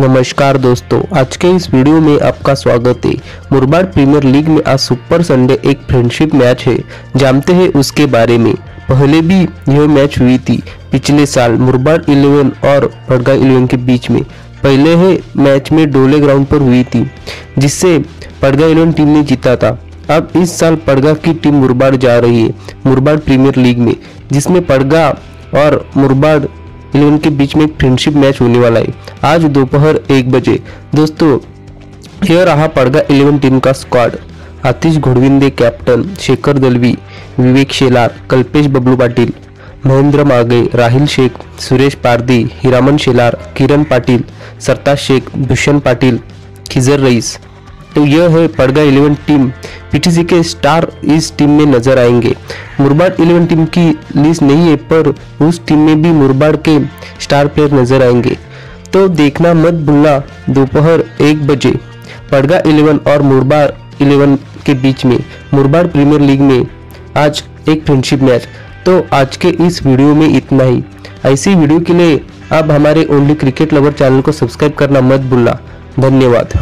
नमस्कार दोस्तों, आज के इस वीडियो में आपका स्वागत है। मुरबाड प्रीमियर लीग में आज सुपर संडे एक फ्रेंडशिप मैच है। जानते हैं उसके बारे में। पहले भी यह मैच हुई थी पिछले साल मुरबाड इलेवन और भड़गा इलेवन के बीच में। पहले है मैच में डोले ग्राउंड पर हुई थी, जिससे पड़गा इलेवन टीम ने जीता था। अब इस साल पड़गा की टीम मुरबाड जा रही है मुरबाड प्रीमियर लीग में, जिसमें पड़गा और मुरबाड इलेवन के बीच में एक फ्रेंडशिप मैच होने वाला है। आज दोपहर एक बजे। दोस्तों, यह रहा पड़गा इलेवन टीम का स्क्वाड आतिश घोड़विंदे कैप्टन शेखर दलवी, विवेक शेलार, कल्पेश बबलू पाटिल, महेंद्र मागे राहिल शेख, सुरेश पारदी हिरामन शेलार, किरण पाटिल, सरताज शेख, भूषण पाटिल, खिजर रईस। तो यह है पड़गा इलेवन टीम पीटीसी के स्टार इस टीम में नज़र आएँगे। मुरबाड इलेवन टीम की लिस्ट नहीं है, पर उस टीम में भी मुरबाड के स्टार प्लेयर नज़र आएँगे। तो देखना मत भूलना, दोपहर एक बजे पड़गा इलेवन और मुरबाड इलेवन के बीच में। मुरबाड प्रीमियर लीग में आज एक फ्रेंडशिप मैच तो आज के इस वीडियो में इतना ही। ऐसी वीडियो के लिए आप हमारे ओनली क्रिकेट लवर चैनल को सब्सक्राइब करना मत भूलना। धन्यवाद।